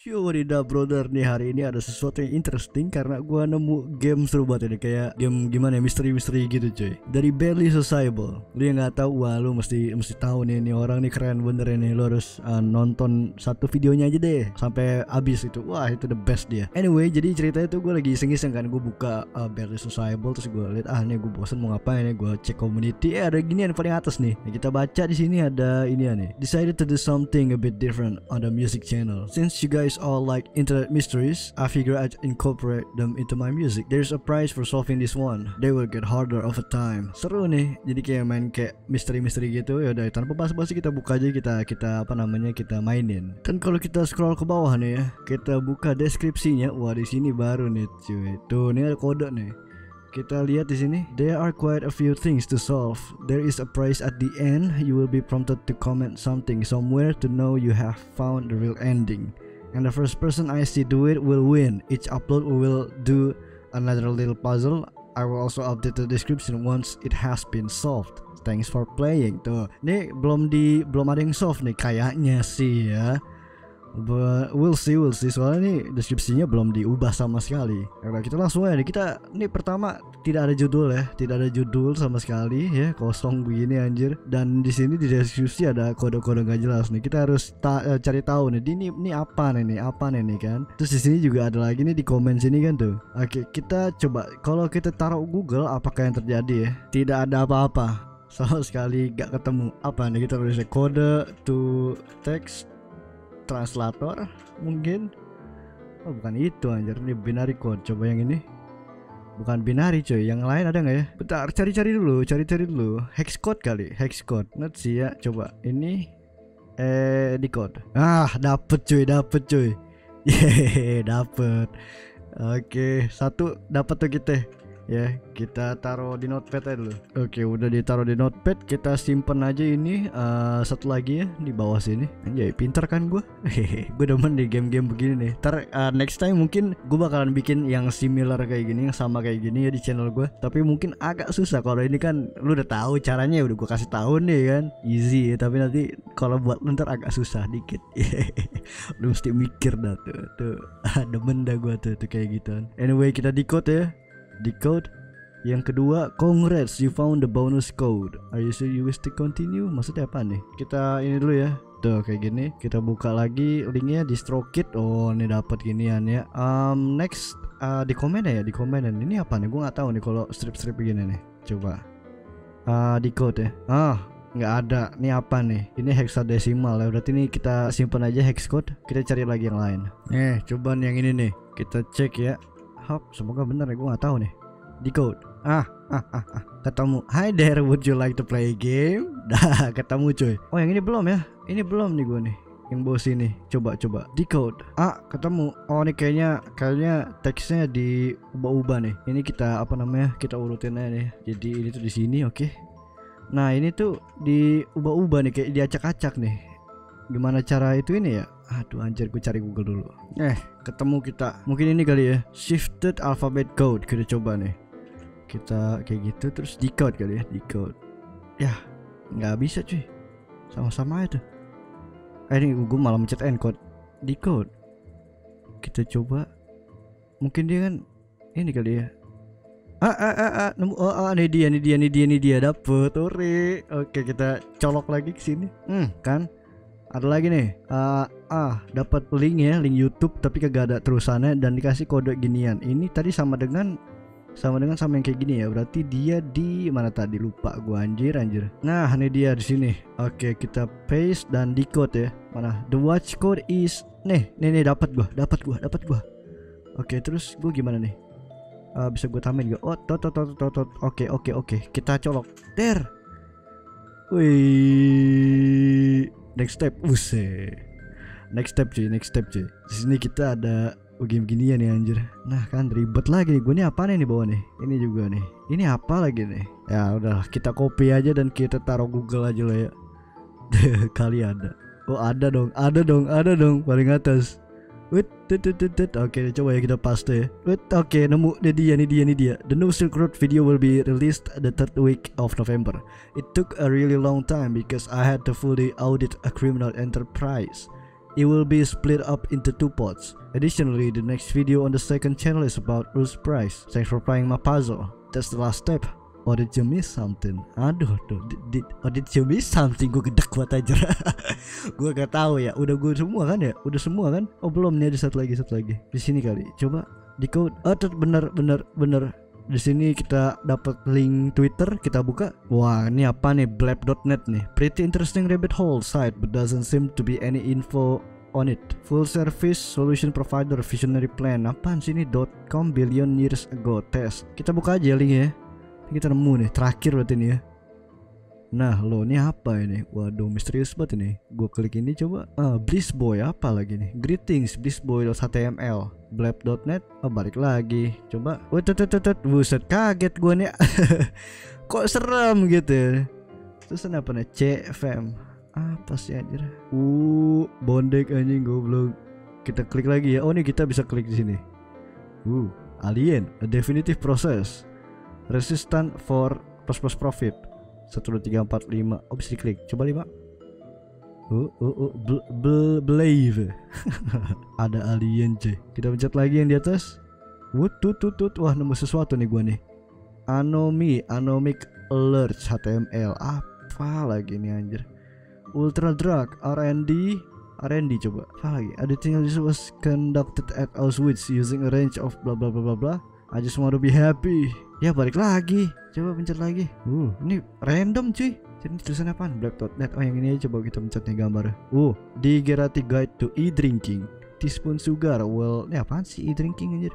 Yo Rida brother nih hari ini ada sesuatu yang interesting karena gua nemu game seru banget ini kayak game gimana ya misteri-misteri gitu cuy. Dari Barely Sociable. Lu yang nggak tahu wah lu mesti mesti tahu nih ini orang nih keren bener ini. Lu harus uh, nonton satu videonya aja deh sampai habis itu. Wah itu the best dia. Anyway jadi ceritanya tuh gue lagi iseng-iseng kan gue buka uh, Barely Sociable terus gue lihat ah nih gue bosen mau ngapain nih gue cek community. Eh ada ginian paling atas nih. Nah, kita baca di sini ada ini nih. Decided to do something a bit different on the music channel. Since you guys all like internet mysteries, I figure I'd incorporate them into my music. There's a prize for solving this one. They will get harder over time. Seru nih. Jadi kayak main kayak misteri-misteri gitu. Ya udah tanpa basa-basi kita buka aja kita kita apa namanya kita mainin. Dan kalau kita scroll ke bawah nih ya, kita buka deskripsinya. Wah, di sini baru nih cuy. Tuh, ini ada kode nih. Kita lihat di sini, there are quite a few things to solve. There is a prize at the end. You will be prompted to comment something somewhere to know you have found the real ending. And the first person I see do it will win. Each upload we will do another little puzzle. I will also update the description once it has been solved. Thanks for playing. Tuh, ini belum di belum ada yang solve nih kayaknya sih ya. But we'll see, we'll see. Soalnya ini deskripsinya belum diubah sama sekali. Oke, kita langsung aja. Kita ini pertama tidak ada judul ya, tidak ada judul sama sekali ya, kosong begini anjir. Dan di sini di deskripsi ada kode-kode gak jelas nih. Kita harus ta uh, cari tahu nih. Ini ini apa nih, nih apa nih, nih kan? Terus di sini juga ada lagi nih di komen sini kan tuh. Oke, kita coba. Kalau kita taruh Google, apakah yang terjadi ya? Tidak ada apa-apa sama sekali gak ketemu apa nih kita tulis kode to text translator mungkin. Oh bukan itu anjir. Ini binary code coba yang ini. Bukan binary coy yang lain ada nggak ya? Bentar cari-cari dulu cari-cari dulu. Hex code kali hex code. Let's see ya. Coba ini eh di code. Ah dapet cuy dapet cuy. Yeay dapet. Oke satu dapet tuh kita ya kita taruh di notepad aja dulu. Oke udah ditaruh di notepad kita simpen aja ini uh, satu lagi ya di bawah sini. Anjay pinter kan gue hehehe gue demen di game-game begini nih. Ntar uh, next time mungkin gue bakalan bikin yang similar kayak gini yang sama kayak gini ya di channel gue tapi mungkin agak susah. Kalau ini kan lu udah tahu caranya udah gue kasih tahu nih kan? Easy ya tapi nanti kalau buat lu ntar agak susah dikit. Lu mesti mikir dah tuh tuh. Demen dah gue tuh, tuh kayak gitu. Anyway kita decode ya decode yang kedua congrats you found the bonus code. Are you sure you wish to continue? Maksudnya apa nih? Kita ini dulu ya. Tuh kayak gini. Kita buka lagi linknya di strokit. Oh ini dapat ginian ya. Um, next uh, di komen ya di komen. Ini apa nih? Gue nggak tahu nih kalau strip-strip begini nih. Coba. Uh, decode ya. Ah nggak ada. Ini apa nih? Ini hexadesimal ya. Berarti ini kita simpan aja hex code. Kita cari lagi yang lain. Eh coba yang ini nih. Kita cek ya hop semoga bener ya gue nggak tahu nih. Decode. Ah ah ah ah. Ketemu. Hi there would you like to play a game? Dah ketemu cuy. Oh yang ini belum ya? Ini belum nih gue nih. Yang bawah sini. Coba coba. Decode. Ah ketemu. Oh ini kayaknya kayaknya teksnya diubah-ubah nih. Ini kita apa namanya kita urutin aja nih. Jadi ini tuh di sini oke. Okay. nah ini tuh diubah-ubah nih kayak diacak-acak nih. Gimana cara itu ini ya aduh anjir gue cari Google dulu. Eh ketemu kita. Mungkin ini kali ya. Shifted alphabet code kita coba nih. Kita kayak gitu terus decode kali ya decode. Ya nggak bisa cuy. Sama-sama aja tuh. Eh ini gue malah mencet encode. Decode. Kita coba. Mungkin dia kan ini kali ya. Ah ah ah, ah nemu. Oh ah ini dia ini dia ini dia ini dia. Dapet ore. Oke kita colok lagi ke sini. Hmm. Kan ada lagi nih uh, ah dapat link ya link YouTube tapi kagak ada terusannya dan dikasih kode ginian. Ini tadi sama dengan sama dengan sama yang kayak gini ya berarti dia di mana tadi? Lupa gua anjir anjir. Nah ini dia di sini. Oke kita paste dan decode ya. Mana? The watch code is nih nih nih dapat gua dapat gua dapat gua. Oke terus gua gimana nih? Uh, bisa gua tambahin gak? Oh tot tot tot tot. Oke oke oke. Kita colok. Der! Wih next step Use. next step cuy next step cuy. Di sini kita ada game gini ya nih anjir. Nah kan ribet lagi nih. Gue nih apa nih bawah nih? Ini juga nih. Ini apa lagi nih? Ya udah kita copy aja dan kita taruh Google aja lah ya. Kali ada. Oh ada dong ada dong ada dong paling atas Wait, tut, tut, tut, tut. Oke, coba ya kita paste eh. ya. Wait, okay, nemu ini dia, ini dia, ini dia. The new Silk Road video will be released the third week of November. It took a really long time because I had to fully audit a criminal enterprise. it will be split up into two parts. Additionally, the next video on the second channel is about Rose Price. Thanks for playing my puzzle. That's the last step. Or did you miss something? Aduh, tuh, did, did, or did you miss something? Gue gedek banget aja. gue gak tahu ya. Udah gue semua kan ya? Udah semua kan? Oh belum nih ada satu lagi, satu lagi. Di sini kali. Coba di code. Oh, bener, bener, bener. Di sini kita dapat link Twitter, kita buka. Wah, ini apa nih? Blab.net nih. Pretty interesting rabbit hole site, but doesn't seem to be any info on it. Full service solution provider visionary plan. Apaan sih ini? .com billion years ago test. Kita buka aja linknya. Ini kita nemu nih, terakhir berarti ini ya. Nah, lo ini apa ini? Waduh, misterius banget ini. Gue klik ini coba. Ah, Bliss Boy apa lagi nih? Greetings, Bliss Boy HTML. Blab.net. Oh, balik lagi. Coba. Tut. Buset, kaget gue nih. Kok serem gitu ya? Terus apa nih? CFM. Apa sih anjir? Uh, bondek anjing goblok. Kita klik lagi ya. Oh, nih kita bisa klik di sini. Uh, alien, a definitive process. Resistant for plus plus profit. 1 2 3 4 5. Oh, bisa diklik. Coba 5. Uh, uh, uh, Blave. Ada alien cuy. Kita pencet lagi yang di atas. Wut tut tut tut. Wah, nemu sesuatu nih gua nih. Anomi, anomic alert HTML. Apa lagi nih anjir? Ultra Drug R&D R&D coba apa lagi editing this was conducted at Auschwitz using a range of bla bla bla bla bla I just want to be happy. Ya balik lagi. Coba pencet lagi. Uh ini random cuy. Jadi tulisan apaan? Black.net oh yang ini aja coba kita pencet nih gambar. Uh Digerati Guide to E-Drinking teaspoon sugar well ini apaan sih e-drinking anjir?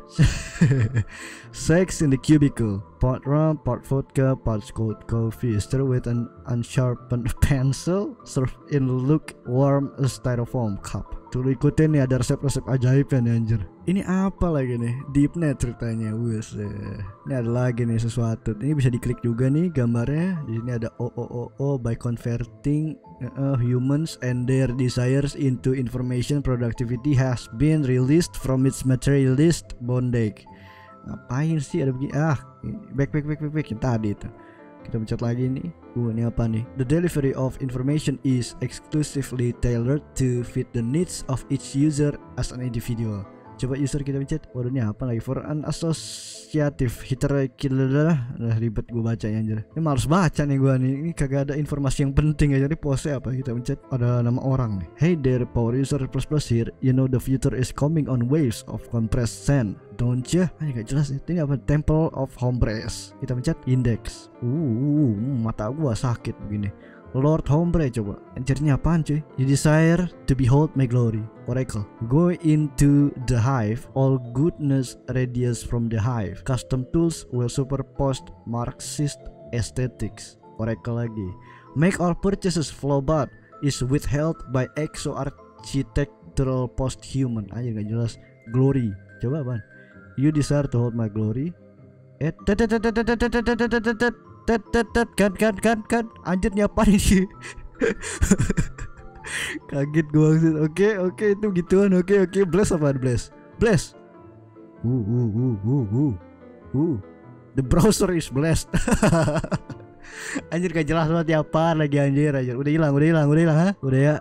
Sex in the cubicle part rum part vodka part cold coffee stir with an unsharpened pencil serve in lukewarm styrofoam cup lu ikutin nih ada resep-resep ajaib nih anjir. Ini apa lagi nih? Deepnet ceritanya wes. Ini ada lagi nih sesuatu. Ini bisa diklik juga nih gambarnya. Di sini ada OOOO by converting uh, humans and their desires into information productivity has been released from its materialist bondage. Ngapain sih ada begini? Ah back back back back back. Tadi itu kita pencet lagi nih. Uh ini apa nih? The delivery of information is exclusively tailored to fit the needs of each user as an individual coba user kita pencet. Waduh ini apa lagi? For an associative heterokilah nah ribet gue baca ya anjir. Ini males baca nih gue nih. Ini kagak ada informasi yang penting aja. Nih pose apa? Kita pencet. Ada nama orang nih. Hey there power user plus plus here. You know the future is coming on waves of compressed sand don't ya? Ah, gak jelas ini apa? Temple of hombres. Kita pencet index. Uh mata gua sakit begini Lord Hombre coba Anjirnya apaan cuy You desire to behold my glory Oracle Go into the hive All goodness radiates from the hive Custom tools will superpose Marxist aesthetics Oracle lagi Make all purchases flow but Is withheld by exo architectural post-human Aja gak jelas Glory Coba apaan You desire to hold my glory Eh tet tet tet kan kan kan kan. Anjir nyapa ini kaget gua oke oke itu gituan. Oke oke. Bless apa? Bless. Bless. Uh uh uh uh uh. Uh. The browser is blessed. Anjir gak jelas banget apa lagi anjir anjir. Udah hilang udah hilang udah hilang ha? Udah ya?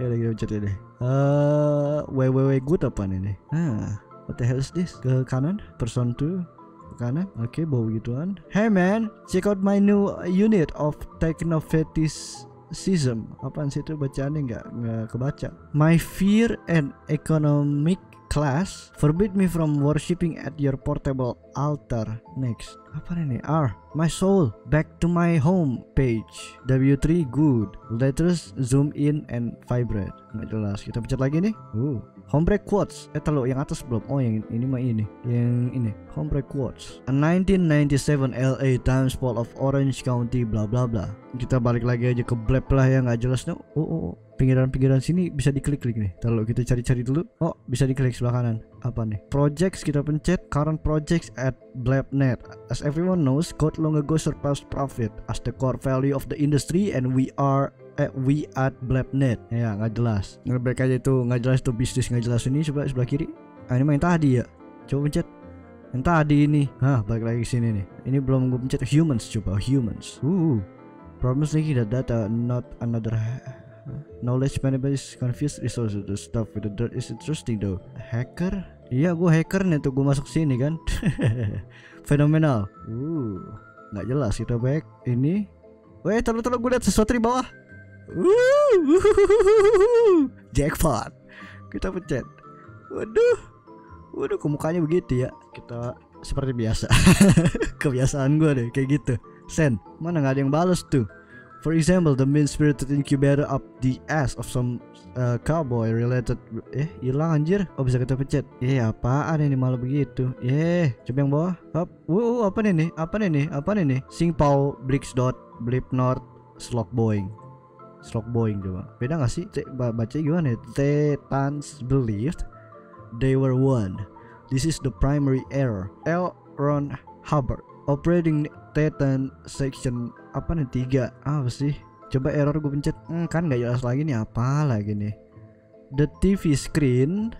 Ya lagi pencet deh. Uh, www good apa nih ah what the hell is this? Ke kanan? Person 2 kanan oke okay, bawa begituan hey man. Check out my new unit of technofetishism apaan sih itu? Bacaannya nggak nggak kebaca. My fear and economic class. Forbid me from worshipping at your portable altar. Next. Apa ini? R. My soul. Back to my home page. W3 good. Letters zoom in and vibrate. Nggak jelas. Kita pencet lagi nih. Uh. Hombre quotes. Eh telo yang atas belum. Oh yang ini mah ini. Yang ini. Hombre quotes. A 1997 LA Times poll of Orange County bla bla bla. Kita balik lagi aja ke blab lah yang nggak jelas no oh, oh, oh. Pinggiran-pinggiran sini bisa diklik-klik nih. Kalau kita cari-cari dulu, oh bisa diklik sebelah kanan. Apa nih? Projects kita pencet current projects at Blabnet. As everyone knows, code long ago surpassed profit as the core value of the industry and we are eh, we at Blabnet. Ya nggak jelas. Ngeback aja itu nggak jelas tuh bisnis nggak jelas ini sebelah sebelah kiri. Ah ini main tadi ya. Coba pencet yang tadi ini Hah balik lagi sini nih Ini belum gue pencet humans coba humans Uh Problems lagi data not another Knowledge management is confused resources. The stuff with the dirt is interesting though. Hacker? Iya, gue hacker nih tuh gue masuk sini kan. Fenomenal. Uh, nggak jelas kita back ini. Weh, terlalu terlalu gue lihat sesuatu di bawah. Uh, jackpot. Kita pencet. Waduh. Waduh, kok mukanya begitu ya? Kita seperti biasa. Kebiasaan gue deh kayak gitu. Sen, mana nggak ada yang balas tuh? For example, the mean spirited incubator up the ass of some uh, cowboy related eh hilang anjir. Oh bisa kita pencet. Eh apaan ini malah begitu? Eh coba yang bawah. Hop. Wuh, apa nih? Apa nih? Apa nih nih? Sing Paul Bricks dot Blip North Slog Boeing. Slog Boeing coba. Beda gak sih? Cek baca gimana ya? Titans believed they were one. This is the primary error. L. Ron Hubbard operating Titan section apa nih tiga? Apa sih? Coba error gue pencet. Hmm, kan nggak jelas lagi nih apa lagi nih? The TV screen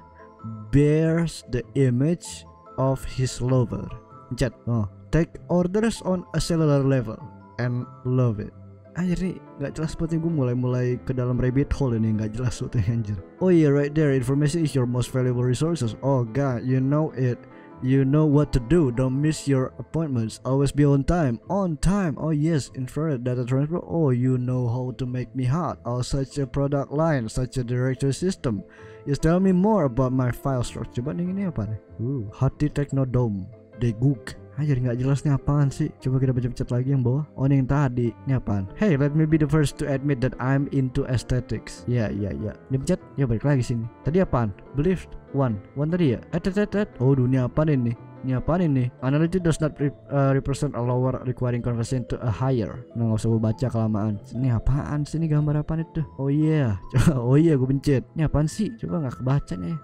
bears the image of his lover. Pencet. Oh take orders on a cellular level and love it. Anjir nih nggak jelas seperti gue mulai-mulai ke dalam rabbit hole ini nggak jelas tuh anjir. Oh yeah right there information is your most valuable resources. Oh god you know it You know what to do. Don't miss your appointments. Always be on time. On time. Oh yes, infrared data transfer. Oh, you know how to make me hot. Oh, such a product line, such a directory system. Just tell me more about my file structure. Nih ini apa nih? Uh, Hati Technodome. Degug. Jadi nggak jelas nih apaan sih Coba kita baca-baca lagi yang bawah Oh ini yang tadi Ini apaan Hey let me be the first to admit that I'm into aesthetics Ya ya ya Ini pencet Ya balik lagi sini Tadi apaan Believe One One tadi ya Eh tet tet Oh dunia apaan ini ini apa ini? Analytic does not re uh, represent a lower requiring conversion to a higher. Nah, nggak usah gue baca kelamaan. Ini apaan sih? Ini gambar apa itu? Oh iya, yeah. oh iya, yeah, gue pencet. Ini apaan sih? Coba nggak kebaca nih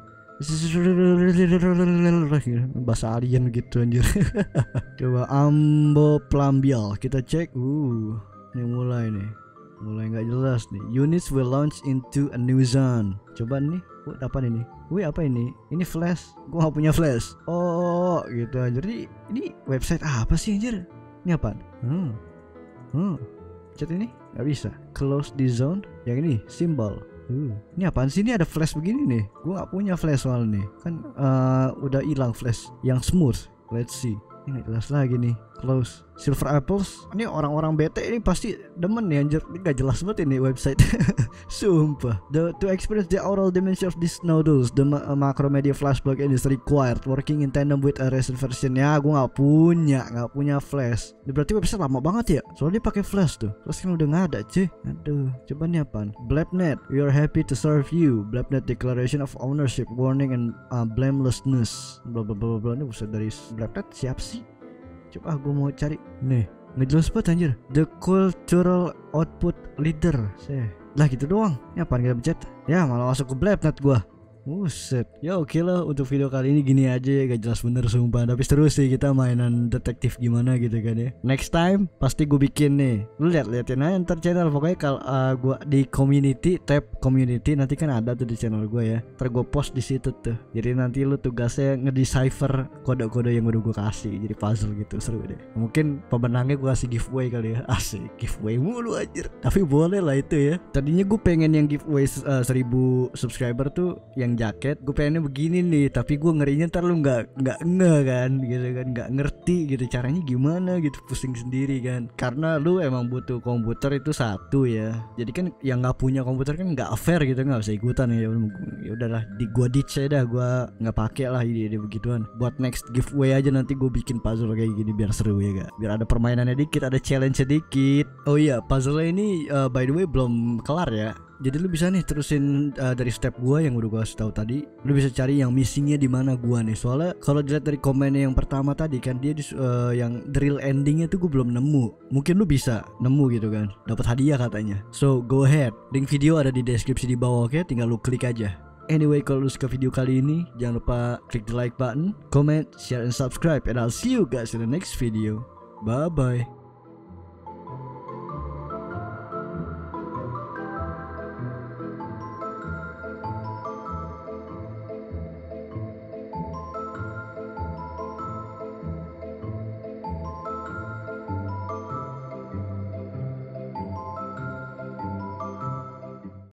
bahasa alien gitu anjir coba ambo plambial kita cek uh ini mulai nih mulai nggak jelas nih units will launch into a new zone coba nih Wih, apa ini? Wih apa ini? Ini flash. Gua gak punya flash. Oh, gitu aja. Jadi ini website apa sih anjir? Ini apa? Hmm. Hmm. Chat ini nggak bisa. Close the zone. Yang ini symbol. Uh, ini apaan sih? Ini ada flash begini nih. Gue gak punya flash soal nih. Kan uh, udah hilang flash yang smooth. Let's see. Ini jelas lagi nih. Close. Silver Apples. Ini orang-orang bete ini pasti demen nih anjir. Ini gak jelas banget ini website. Sumpah. The, to experience the aural dimension of these nodules, the ma uh, macromedia flash plugin is required working in tandem with a recent version. Ya, gue gak punya, gak punya flash. Berarti website lama banget ya. Soalnya dia pakai flash tuh. Terus kan udah gak ada, cuy. Aduh, coba nih apaan? Blabnet, we are happy to serve you. Blabnet declaration of ownership, warning and uh, blamelessness. Bla bla bla bla. Ini bisa dari Blabnet siapa sih? Coba gue mau cari. Nih, nggak jelas banget anjir. The cultural output leader. Seh. Lah gitu doang. Ini apaan kita pencet? Ya malah masuk ke Blabnet gua. Buset. Ya oke okay lah untuk video kali ini gini aja ya Gak jelas bener sumpah. Tapi terus sih kita mainan detektif gimana gitu kan ya. Next time pasti gue bikin nih. Lu lihat liatin aja ntar channel. Pokoknya kalau uh, gue di community Tab community nanti kan ada tuh di channel gue ya. Ntar gue post di situ tuh. Jadi nanti lu tugasnya ngedecipher kode-kode yang udah gue kasih. Jadi puzzle gitu seru deh. Mungkin pemenangnya gue kasih giveaway kali ya. Asik giveaway mulu anjir. Tapi boleh lah itu ya. Tadinya gue pengen yang giveaway uh, 1000 subscriber tuh Yang jaket gue pengennya begini nih tapi gue ngerinya ntar lu nggak nggak nge kan gitu kan nggak ngerti gitu caranya gimana gitu pusing sendiri kan. Karena lu emang butuh komputer itu satu ya. Jadi kan yang nggak punya komputer kan nggak fair gitu nggak usah ikutan ya. Ya udahlah di gua ditch aja dah gue nggak pakai lah ide-ide begituan. Buat next giveaway aja nanti gue bikin puzzle kayak gini biar seru ya gak biar ada permainannya dikit ada challenge sedikit oh iya puzzle ini uh, by the way belum kelar ya jadi lu bisa nih terusin uh, dari step gua yang udah gua tahu tadi lu bisa cari yang missingnya di mana gua nih soalnya kalau dilihat dari komennya yang pertama tadi kan dia di, uh, yang drill endingnya tuh gua belum nemu mungkin lu bisa nemu gitu kan dapat hadiah katanya so go ahead link video ada di deskripsi di bawah oke okay? tinggal lu klik aja Anyway, kalau lu suka video kali ini, jangan lupa klik the like button, comment, share, and subscribe. And I'll see you guys in the next video. Bye-bye.